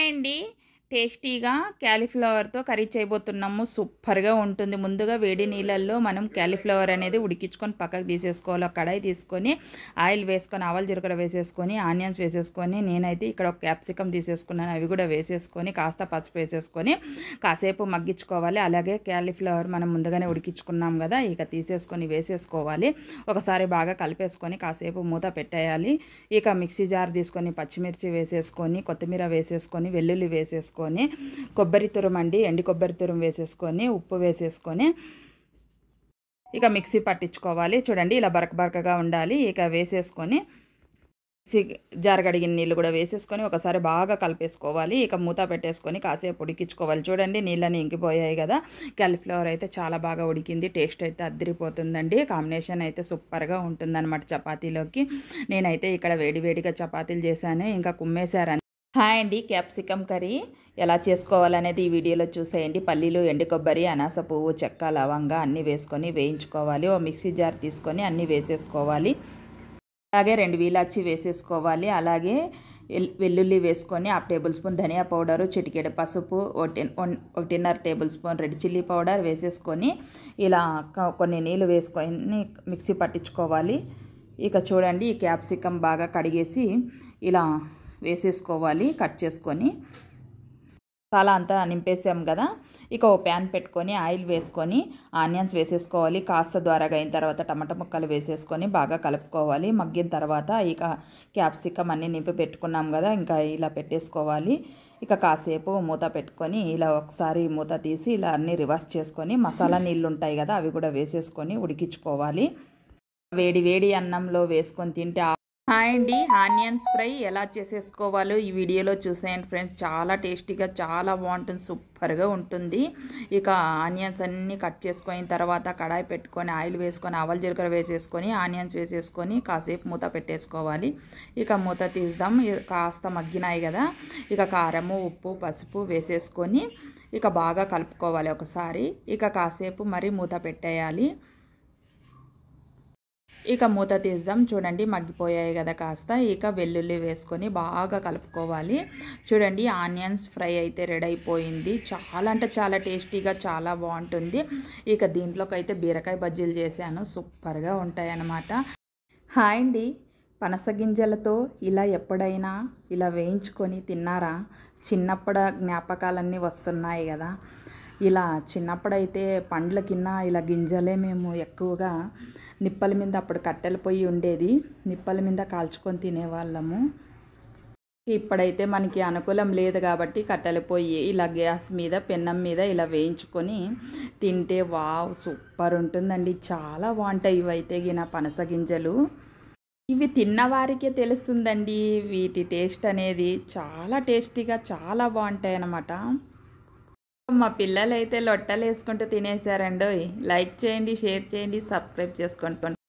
Hi అండి టేస్టీగా క్యాలీఫ్లవర్తో curry చేయబోతున్నాము. సూపర్గా ఉంటుంది. ముందుగా వేడి నీళ్ళల్లో మనం క్యాలీఫ్లవర్ అనేది ఉడికించుకొని పక్కకు తీసేసుకోవాలి. ఒక కడాయి తీసుకొని ఆయిల్ వేసుకొని ఆవాలు జీలకర్ర వేసేసుకొని ఆనియన్స్ వేసేసుకొని నేనైతే ఇక్కడ ఒక క్యాప్సికమ్ తీసేసుకున్నాను. అవి కూడా వేసేసుకొని కాస్త పసుపు వేసేసుకొని కాసేపు మగ్గించుకోవాలి. అలాగే క్యాలీఫ్లవర్ మనం ముందుగానే ఉడికించుకున్నాం కదా ఇక తీసేసుకొని వేసేసుకోవాలి. ఒకసారి బాగా కలిపేసుకొని కాసేపు మూత పెట్టేయాలి. ఇక మిక్సీ జార్ తీసుకొని పచ్చిమిర్చి వేసేసుకొని కొత్తిమీర వేసేసుకొని వెల్లుల్లి వేసేసుకొని కొబ్బరి తురం అండి ఎండి కొబ్బరి తురం వేసేసుకొని ఉప్పు వేసేసుకొని ఇక మిక్సీ పట్టించుకోవాలి. చూడండి ఇలా బరక బరకగా ఉండాలి. ఇక వేసేసుకొని జారగడిగిన నీళ్ళు కూడా వేసేసుకొని ఒకసారి బాగా కలిపేసుకోవాలి. ఇక మూత పెట్టేసుకొని కాసేపు ఉడికించుకోవాలి. చూడండి నీళ్ళని ఇంకిపోయాయి కదా. క్యాలీఫ్లవర్ అయితే చాలా బాగా ఉడికింది. టేస్ట్ అయితే అద్దరిపోతుందండి. కాంబినేషన్ అయితే సూపర్గా ఉంటుందన్నమాట చపాతీలోకి. నేనైతే ఇక్కడ వేడివేడిగా చపాతీలు చేశాను. ఇంకా కుమ్మేశారని హాయ్ అండి క్యాప్సికమ్ కర్రీ. ఎలా చేసుకోవాలనేది ఈ వీడియోలో చూసేయండి. పల్లీలు ఎండు కొబ్బరి అనాస పువ్వు చెక్క లవంగా అన్నీ వేసుకొని వేయించుకోవాలి. ఓ మిక్సీ జార్ తీసుకొని అన్నీ వేసేసుకోవాలి. అలాగే రెండు వీలాచి వేసేసుకోవాలి. అలాగే వెల్లుల్లి వేసుకొని హాఫ్ టేబుల్ స్పూన్ ధనియా పౌడరు చిటికెడు పసుపు ఒకటి ఒకటిన్నర tablespoon red chilli powder వేసేసుకొని ఇలా కొన్ని నీళ్ళు వేసుకొని మిక్సీ పట్టించుకోవాలి. ఇక చూడండి ఈ క్యాప్సికమ్ బాగా కడిగేసి ఇలా వేసేసుకోవాలి కట్ చేసుకొని. మసాలా అంతా నింపేసాం కదా. ఇక ఓ ప్యాన్ పెట్టుకొని ఆయిల్ వేసుకొని ఆనియన్స్ వేసేసుకోవాలి. కాస్త ద్వారాగా అయిన తర్వాత టమాటా ముక్కలు వేసేసుకొని బాగా కలుపుకోవాలి. మగ్గిన తర్వాత ఇక క్యాప్సికమ్ అన్నీ నింపి పెట్టుకున్నాం కదా ఇంకా ఇలా పెట్టేసుకోవాలి. ఇక కాసేపు మూత పెట్టుకొని ఇలా ఒకసారి మూత తీసి ఇలా అన్నీ రివర్స్ చేసుకొని మసాలా నీళ్ళు ఉంటాయి కదా అవి కూడా వేసేసుకొని ఉడికించుకోవాలి. వేడి వేడి అన్నంలో వేసుకొని తింటే హాయ్ అండి. ఆనియన్స్ ఫ్రై ఎలా చేసేసుకోవాలో ఈ వీడియోలో చూసేయండి ఫ్రెండ్స్. చాలా టేస్టీగా చాలా బాగుంటుంది. సూపర్గా ఉంటుంది. ఇక ఆనియన్స్ అన్నీ కట్ చేసుకొని తర్వాత కడాయి పెట్టుకొని ఆయిల్ వేసుకొని ఆవల జీలకర్ర వేసేసుకొని ఆనియన్స్ వేసేసుకొని కాసేపు మూత పెట్టేసుకోవాలి. ఇక మూత తీద్దాం. కాస్త మగ్గినాయి కదా. ఇక కారము ఉప్పు పసుపు వేసేసుకొని ఇక బాగా కలుపుకోవాలి ఒకసారి. ఇక కాసేపు మరి మూత పెట్టేయాలి. ఇక మూత తీద్దాం. చూడండి మగ్గిపోయాయి కదా కాస్త. ఇక వెల్లుల్లి వేసుకొని బాగా కలుపుకోవాలి. చూడండి ఆనియన్స్ ఫ్రై అయితే రెడీ అయిపోయింది. చాలా అంటే చాలా టేస్టీగా చాలా బాగుంటుంది. ఇక దీంట్లోకి అయితే బీరకాయ బజ్జీలు చేశాను. సూపర్గా ఉంటాయన్నమాట. హాయ్ అండి. పనస గింజలతో ఇలా ఎప్పుడైనా ఇలా వేయించుకొని తిన్నారా? చిన్నప్పుడు జ్ఞాపకాలన్నీ వస్తున్నాయి కదా. ఇలా చిన్నప్పుడైతే పండ్ల కింద ఇలా గింజలే మేము ఎక్కువగా నిప్పల మీద అప్పుడు కట్టెల పొయ్యి ఉండేది. నిప్పల మీద కాల్చుకొని తినేవాళ్ళము. ఇప్పుడైతే మనకి అనుకూలం లేదు కాబట్టి కట్టెల పొయ్యి ఇలా గ్యాస్ మీద పెన్నం మీద ఇలా వేయించుకొని తింటే వావ్ సూపర్ ఉంటుందండి. చాలా బాగుంటాయి ఇవైతే గిన పనస గింజలు. ఇవి తిన్నవారికే తెలుస్తుందండి. వీటి టేస్ట్ అనేది చాలా టేస్టీగా చాలా బాగుంటాయి అన్నమాట మా పిల్లలు అయితే లొట్టలు వేసుకుంటూ తినేసారండి లైక్ చేయండి షేర్ చేయండి సబ్స్క్రైబ్ చేసుకోండి.